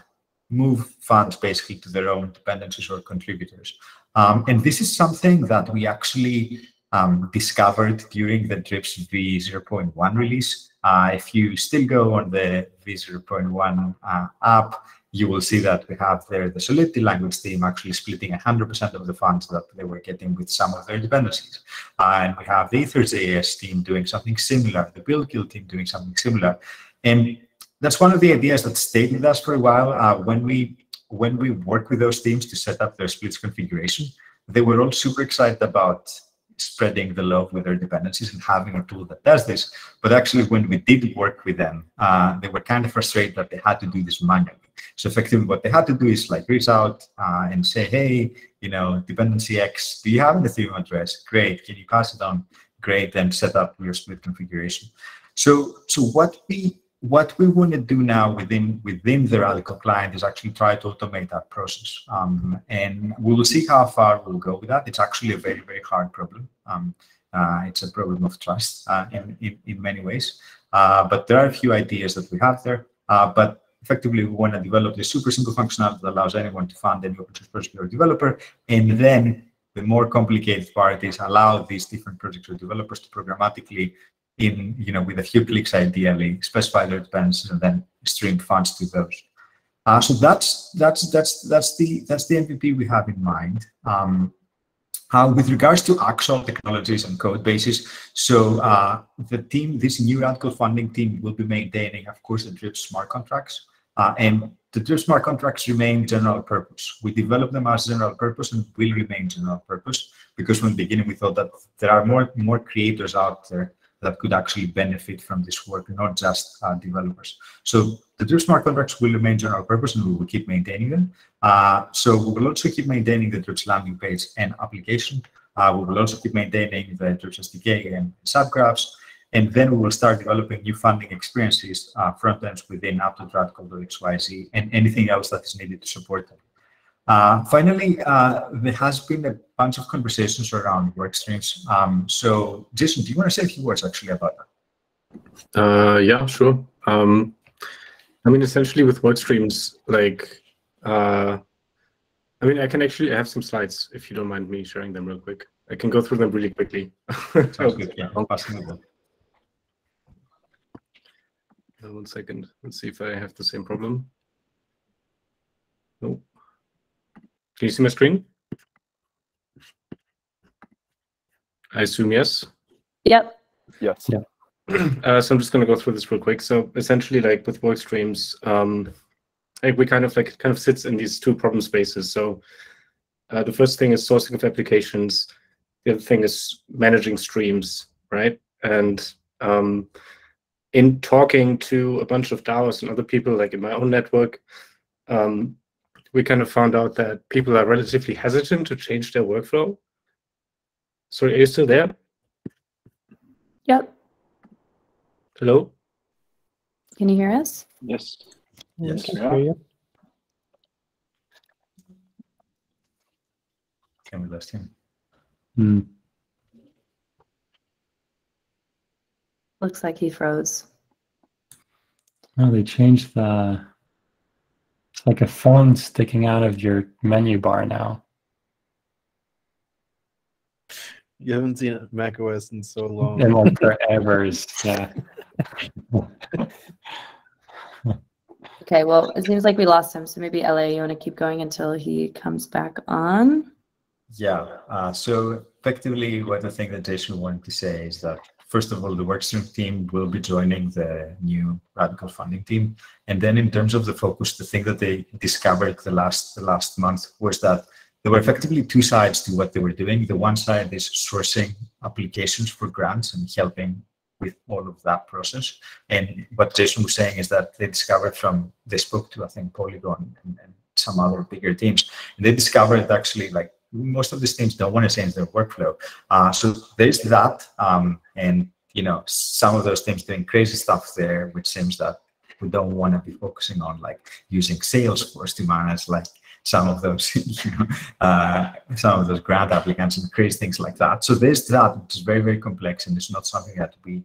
move funds basically to their own dependencies or contributors. Um, and this is something that we actually um, discovered during the Drips v0.1 release. Uh, if you still go on the v0.1 uh, app, you will see that we have there the Solidity language team actually splitting 100% of the funds that they were getting with some of their dependencies. Uh, and we have the Ethers.js team doing something similar, the Buildkill team doing something similar. And that's one of the ideas that stayed with us for a while. Uh, when we when we work with those teams to set up their splits configuration, they were all super excited about spreading the love with their dependencies and having a tool that does this. But actually, when we did work with them, uh, they were kind of frustrated that they had to do this manually. So effectively, what they had to do is like reach out uh, and say, hey, you know, dependency X, do you have an Ethereum address? Great. Can you pass it on? Great. Then set up your split configuration. So, so what we what we want to do now within within the Radicle client is actually try to automate that process, um, and we will see how far we'll go with that. It's actually a very very hard problem. Um, uh, it's a problem of trust uh, in, in, in many ways, uh, but there are a few ideas that we have there. Uh, but effectively, we want to develop this super simple functionality that allows anyone to fund any open source project or developer, and then the more complicated part is allow these different projects or developers to programmatically in, you know, with a few clicks ideally, specify their dependencies and then stream funds to those. Uh, so that's that's that's that's the that's the MVP we have in mind. Um, uh, with regards to actual technologies and code bases, so uh, the team, this new Radicle funding team, will be maintaining, of course, the Drip smart contracts, uh, and the Drip smart contracts remain general purpose. We develop them as general purpose and will remain general purpose because from the beginning we thought that there are more more creators out there that could actually benefit from this work, not just uh, developers. So the Drip smart contracts will remain general purpose and we will keep maintaining them. Uh, so we will also keep maintaining the Drip landing page and application. Uh, we will also keep maintaining the Drip SDK and subgraphs. And then we will start developing new funding experiences, uh, front ends within XYZ, and anything else that is needed to support them. Uh, finally, uh, there has been a bunch of conversations around work streams. Um, so, Jason, do you want to say a few words actually about that? Uh, yeah, sure. Um, I mean, essentially with work streams, like, uh, I mean, I can actually have some slides if you don't mind me sharing them real quick. I can go through them really quickly. Sounds good. *laughs* Yeah, them One second. Let's see if I have the same problem. Nope. Can you see my screen? I assume yes. Yep. Yes. Yeah. *clears throat* Uh, so I'm just going to go through this real quick. So essentially, like with work streams, um, like we kind of like it kind of sits in these two problem spaces. So uh, the first thing is sourcing of applications. The other thing is managing streams, right? And um, in talking to a bunch of DAOs and other people, like in my own network, um, we kind of found out that people are relatively hesitant to change their workflow. Sorry, are you still there? Yep. Hello? Can you hear us? Yes. Yes. Yeah. Can we lost him? Hmm. Looks like he froze. Oh, they changed the it's like a phone sticking out of your menu bar now. You haven't seen Mac OS in so long. And like *laughs* forever yeah. *laughs* Okay, well, it seems like we lost him. So maybe LA, you want to keep going until he comes back on? Yeah. Uh, so effectively, what I think that Jason wanted to say is that first of all, the workstream team will be joining the new Radicle funding team. And then in terms of the focus, the thing that they discovered the last the last month was that there were effectively two sides to what they were doing. The one side is sourcing applications for grants and helping with all of that process. And what Jason was saying is that they discovered from they spoke to I think Polygon and, and some other bigger teams, and they discovered actually like most of these teams don't want to change their workflow. Uh, so there's that, um, and you know some of those teams doing crazy stuff there, which seems that we don't want to be focusing on like using Salesforce to manage like some of those *laughs* you know, uh, some of those grant applicants and crazy things like that. So there's that, which is very very complex, and it's not something that we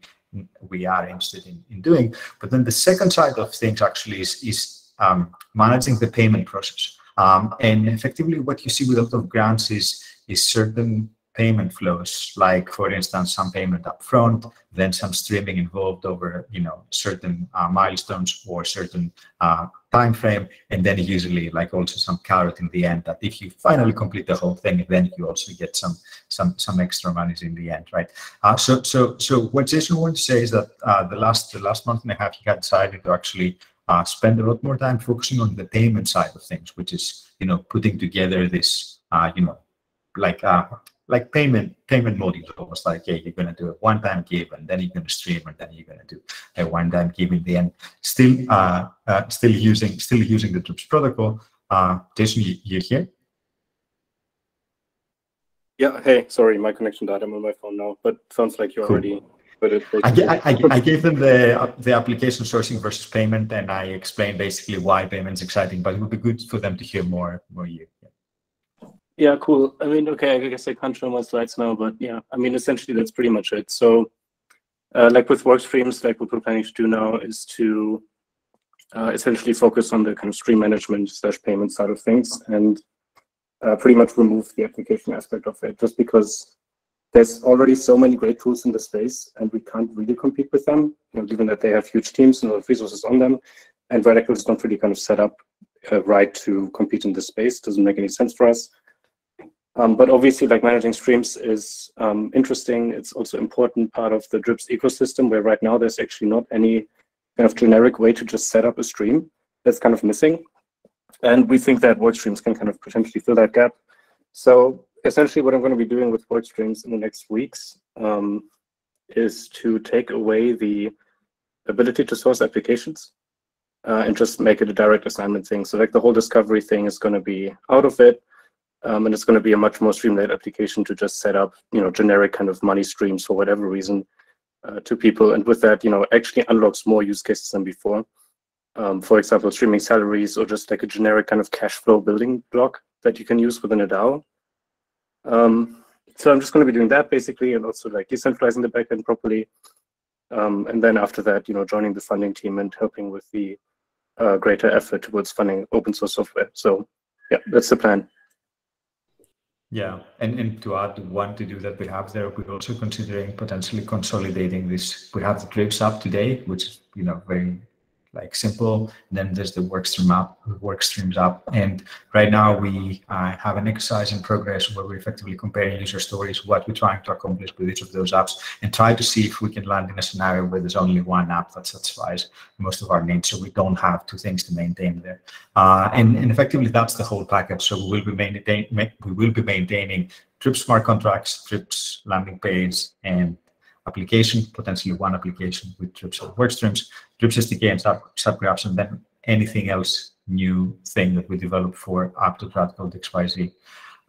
we are interested in, in doing. But then the second side of things actually is is um, managing the payment process. Um, and effectively, what you see with a lot of grants is, is certain payment flows, like for instance, some payment upfront, then some streaming involved over, you know, certain uh, milestones or certain uh, time frame, and then usually like also some carrot in the end. That if you finally complete the whole thing, then you also get some some some extra monies in the end, right? Uh, so so so what Jason wanted to say is that uh, the last the last month and a half, he had decided to actually uh, spend a lot more time focusing on the payment side of things, which is you know putting together this uh, you know like uh, like payment payment modules almost like yeah you're gonna do a one time give and then you're gonna stream and then you're gonna do a one time give in the end still uh, uh still using still using the Drips protocol uh Jason you, you here Yeah, hey, sorry, my connection died. I'm on my phone now, but sounds like you Cool. already put it. I. I, I- I gave them the the application sourcing versus payment and I explained basically why payment's exciting but it would be good for them to hear more more you Yeah, cool. I mean, okay, I guess I can't show my slides now, but yeah, I mean, essentially that's pretty much it. So, uh, like with work streams, like what we're planning to do now is to uh, essentially focus on the kind of stream management slash payment side of things and uh, pretty much remove the application aspect of it, just because there's already so many great tools in the space and we can't really compete with them, you know, given that they have huge teams and resources on them. And Radicle is not really kind of set up uh, right to compete in this space. Doesn't make any sense for us. Um, but obviously, like managing streams is um, interesting. It's also important part of the Drips ecosystem, where right now there's actually not any kind of generic way to just set up a stream. That's kind of missing, and we think that work streams can kind of potentially fill that gap. So essentially, what I'm going to be doing with work streams in the next weeks um, is to take away the ability to source applications uh, and just make it a direct assignment thing. So like the whole discovery thing is going to be out of it. Um, and it's going to be a much more streamlined application to just set up, you know, generic kind of money streams for whatever reason uh, to people. And with that, you know, actually unlocks more use cases than before. Um, for example, streaming salaries or just like a generic kind of cash flow building block that you can use within a DAO. Um, so I'm just going to be doing that basically, and also like decentralizing the backend properly. Um, and then after that, you know, joining the funding team and helping with the uh, greater effort towards funding open source software. So yeah, that's the plan. Yeah, and, and to add one to do that we have there, we're also considering potentially consolidating this. We have the Drips up today, which is you know very like simple. Then there's the Workstream app, Workstreams app, and right now we uh, have an exercise in progress where we're effectively comparing user stories, what we're trying to accomplish with each of those apps, and try to see if we can land in a scenario where there's only one app that satisfies most of our needs, so we don't have two things to maintain there. Uh, and, and effectively, that's the whole package. So we will be maintain, ma- we will be maintaining Drip smart contracts, Drips landing page, and application, potentially one application with Drips or workstreams, Drips SDK and sub subgraphs, and then anything else new thing that we develop for app.radicle.xyz.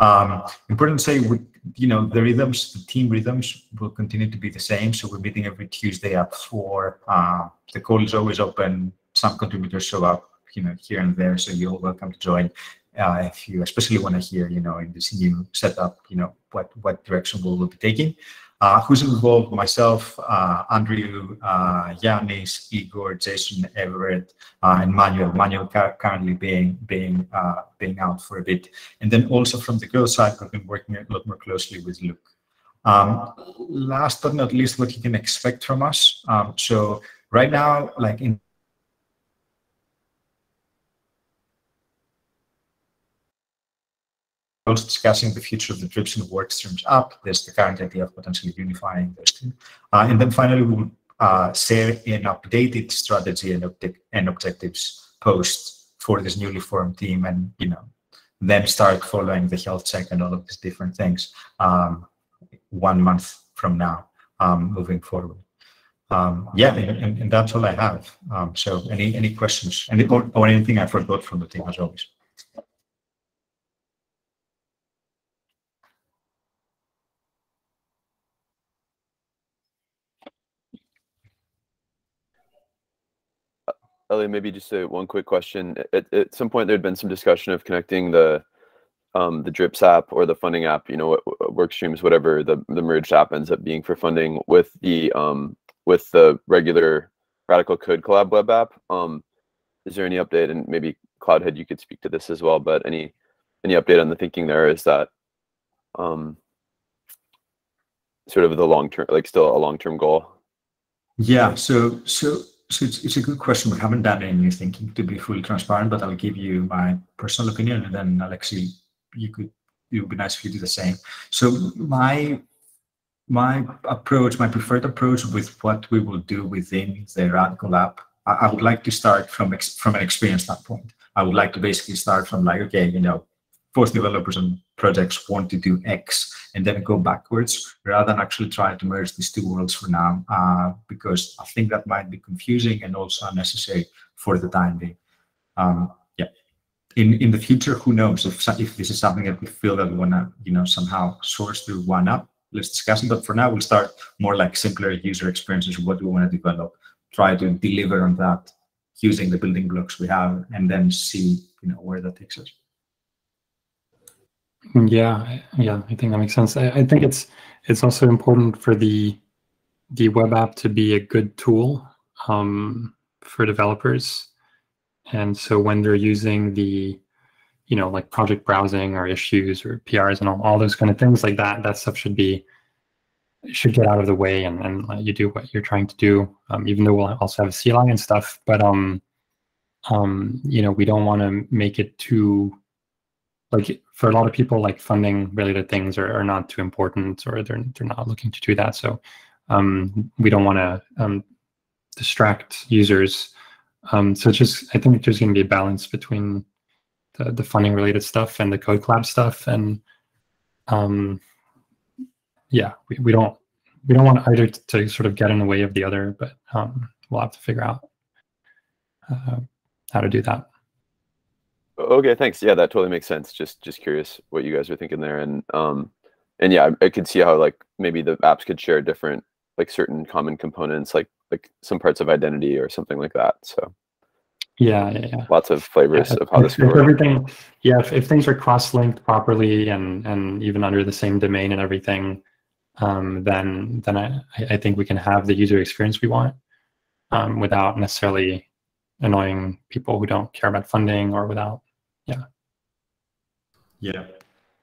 Um, important to say, we, you know, the rhythms, the team rhythms will continue to be the same. So we're meeting every Tuesday at four. Uh, the call is always open. Some contributors show up, you know, here and there. So you're welcome to join uh, if you especially want to hear, you know, in this new setup, you know, what what direction we will be taking. Uh, who's involved? Myself, uh, Andrew, uh, Igor, Jason, Everett, uh, and Manuel. Manuel currently being being uh, being out for a bit, and then also from the girls' side, we've been working a lot more closely with Luke. Um, last but not least, what you can expect from us. Um, so right now, like in also discussing the future of the Drips and Workstreams app. There's the current idea of potentially unifying those two. Uh, and then finally, we will uh, share an updated strategy and, and objectives post for this newly formed team and, you know, then start following the health check and all of these different things um, one month from now, um, moving forward. Um, yeah, and, and, and that's all I have. Um, so any any questions any, or, or anything I forgot from the team as always? Ellie, maybe just a, one quick question. At, at some point, there'd been some discussion of connecting the um, the Drips app or the funding app, you know, work streams, whatever the, the merged app ends up being for funding with the um, with the regular Radicle Code Collab web app. Um, is there any update? And maybe Cloudhead, you could speak to this as well. But any any update on the thinking there? Is that um, sort of the long term, like still a long term goal? Yeah, so so so it's, it's a good question. We haven't done any thinking to be fully transparent, but I'll give you my personal opinion, and then Alexi, you could it would be nice if you do the same. So my my approach, my preferred approach with what we will do within the Radicle app, I, I would like to start from ex, from an experience standpoint. I would like to basically start from like, okay, you know, FOSS developers and projects want to do X and then go backwards rather than actually try to merge these two worlds for now, uh, because I think that might be confusing and also unnecessary for the time being. Um, yeah. In in the future, who knows if if this is something that we feel that we want to you know somehow source through one up. Let's discuss it. But for now, we'll start more like simpler user experiences. What we want to develop? Try to deliver on that using the building blocks we have, and then see you know where that takes us. Yeah, yeah, I think that makes sense. I, I think it's it's also important for the the web app to be a good tool um, for developers, and so when they're using the you know like project browsing or issues or PRs and all, all those kind of things like that, that stuff should be should get out of the way and, and uh, you do what you're trying to do. Um, even though we'll also have CLI and stuff, but um, um, you know we don't want to make it too like for a lot of people, like funding related things are, are not too important or they're, they're not looking to do that. So um, we don't want to um, distract users. Um, so just, I think there's going to be a balance between the, the funding related stuff and the code collab stuff. And um, yeah, we, we don't, we don't want either to, to sort of get in the way of the other, but um, we'll have to figure out uh, how to do that. Okay, thanks. Yeah, that totally makes sense. Just just curious what you guys are thinking there, and um, and yeah, I, I could see how like maybe the apps could share different like certain common components, like like some parts of identity or something like that. So yeah, yeah, yeah. lots of flavors Yeah, of how this could everything, yeah, if, if things are cross-linked properly and and even under the same domain and everything, um, then then I I think we can have the user experience we want, um, without necessarily annoying people who don't care about funding or without, yeah. Yeah,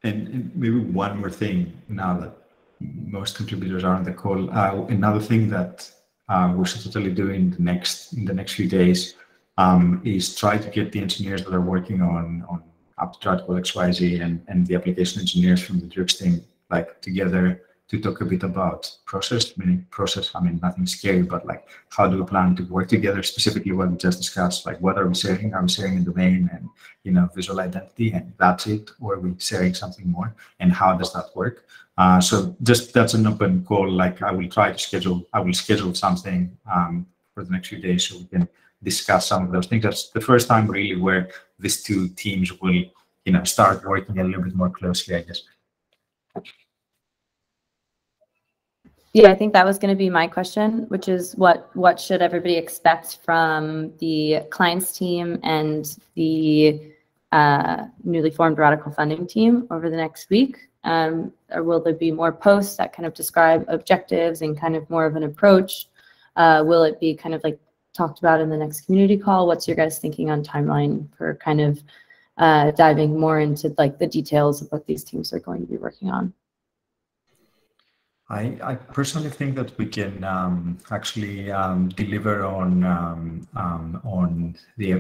and, and maybe one more thing now that most contributors are on the call. Uh, another thing that uh, we should totally do in the next in the next few days um, is try to get the engineers that are working on on app.radicle.xyz and and the application engineers from the Drips team like together to talk a bit about process, meaning process, I mean, nothing scary, but like, how do we plan to work together? Specifically what we just discussed, like what are we sharing? Are we sharing a domain and, you know, visual identity and that's it? Or are we sharing something more? And how does that work? Uh, so just, that's an open call. Like I will try to schedule, I will schedule something um, for the next few days so we can discuss some of those things. That's the first time really where these two teams will, you know, start working a little bit more closely, I guess. Yeah, I think that was going to be my question, which is what what should everybody expect from the clients team and the uh, newly formed Radicle funding team over the next week? Um, or will there be more posts that kind of describe objectives and kind of more of an approach? Uh, will it be kind of like talked about in the next community call? What's your guys thinking on timeline for kind of uh, diving more into like the details of what these teams are going to be working on? I, I personally think that we can um, actually um, deliver on um, um on the,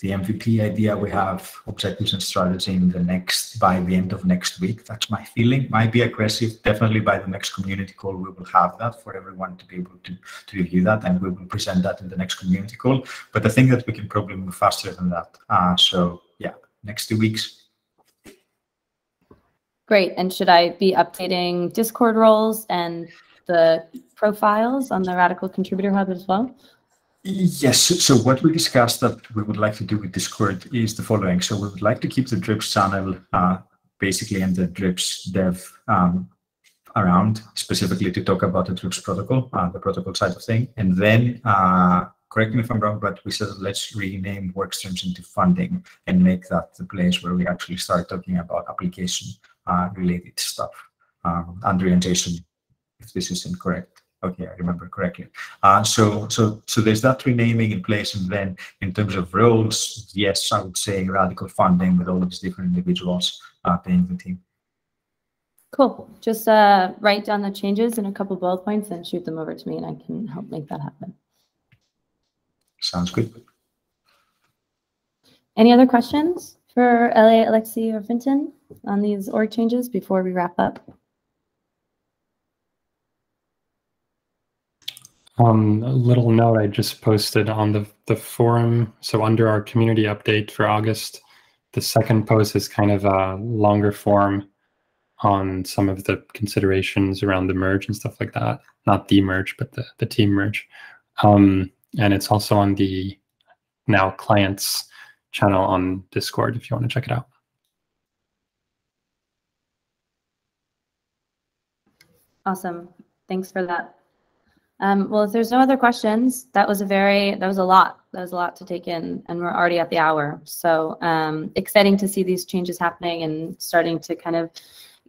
the, MVP idea. We have objectives and strategy in the next by the end of next week. That's my feeling. Might be aggressive. Definitely by the next community call, we will have that for everyone to be able to, to review that, and we will present that in the next community call. But I think that we can probably move faster than that. Uh, so yeah, next two weeks. Great. And should I be updating Discord roles and the profiles on the Radicle Contributor Hub as well? Yes. So what we discussed that we would like to do with Discord is the following. So we would like to keep the Drips channel uh, basically and the Drips dev um, around specifically to talk about the Drips protocol, uh, the protocol side of thing. And then, uh, correct me if I'm wrong, but we said let's rename workstreams into funding and make that the place where we actually start talking about application related stuff. Um, Andrea and Jason, if this is incorrect. Okay, I remember correctly. Uh, so, so, so there's that renaming in place, and then in terms of roles, yes, I would say Radicle funding with all these different individuals uh, paying the team. Cool. Just uh, write down the changes in a couple bullet points and shoot them over to me, and I can help make that happen. Sounds good. Any other questions for Elliot, Alexi, or Fintan on these org changes before we wrap up? Um, a little note I just posted on the, the forum. So under our community update for August, the second post is kind of a longer form on some of the considerations around the merge and stuff like that. Not the merge, but the, the team merge. Um, and it's also on the now clients channel on Discord if you want to check it out. Awesome. Thanks for that. Um, well, if there's no other questions, that was a very, that was a lot. That was a lot to take in, and we're already at the hour. So um, exciting to see these changes happening and starting to kind of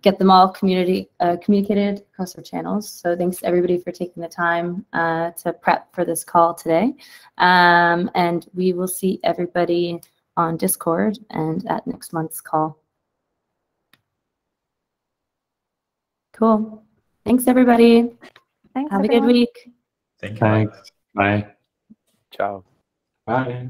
get them all community uh, communicated across our channels. So thanks everybody for taking the time uh, to prep for this call today. Um, and we will see everybody on Discord and at next month's call. Cool. Thanks, everybody. Thanks, Have a good week. Thank you. Thanks. Bye. Ciao. Bye.